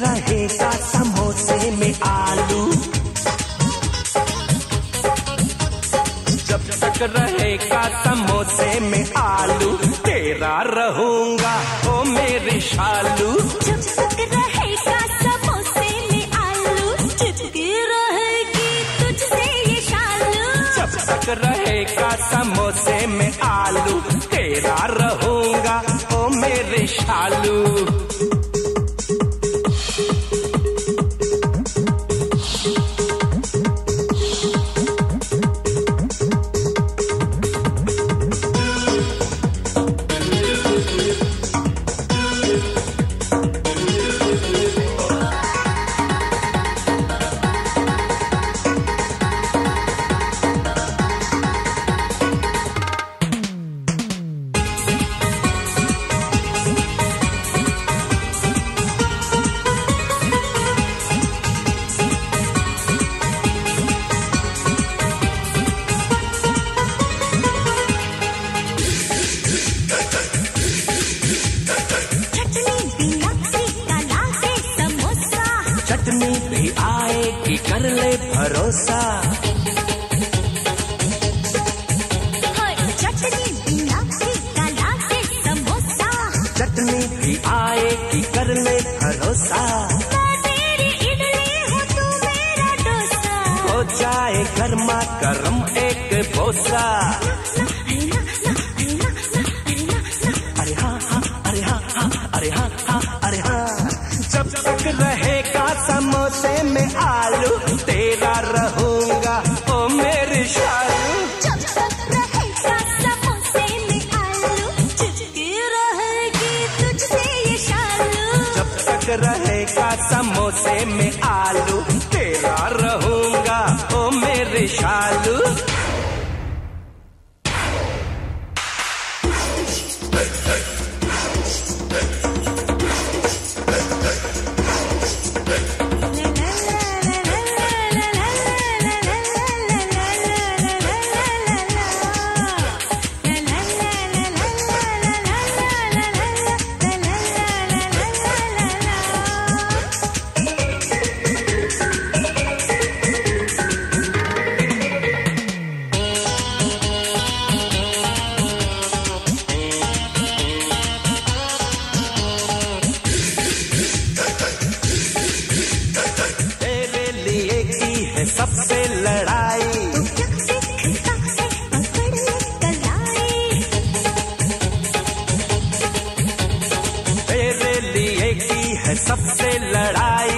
रहेगा समोसे में आलू। जब तक रहेगा समोसे में आलू तेरा रहूँगा ओ मेरी शालू। जब तक रहेगा समोसे में आलू चिपकी रहेगी तुझसे ये शालू। जब तक रहेगा समोसे में आलू तेरा रहूँगा ओ मेरे शालू। चटनी भी आएगी कर ले भरोसा। चटनी भी आएगी कर ले भरोसा। मैं तेरी इडली हूँ तू मेरा डोसा। हो जाए गर्मा गर्म एक बोसा। आलू तेरा रहूँगा, ओ मेरी शालू। रहेगा समोसे में आलू, तेरा रहूँगा, ओ मेरे शालू। सबसे लड़ाई। तेरे लिए की है सबसे लड़ाई।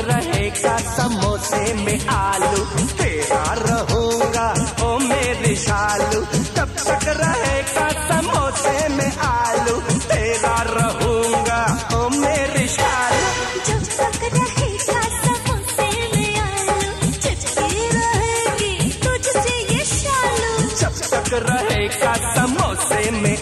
रहेगा समोसे में आलू। तेरा रहूँगा ओ मेरी शालू। जब तक रहेगा समोसे में आलू। तेरा रहूँगा ओ मेरी शालू। जब तक रहेगा समोसे में आलू चिपकी रहेगी तुझसे ये शालू। जब तक रहेगा समोसे में आलू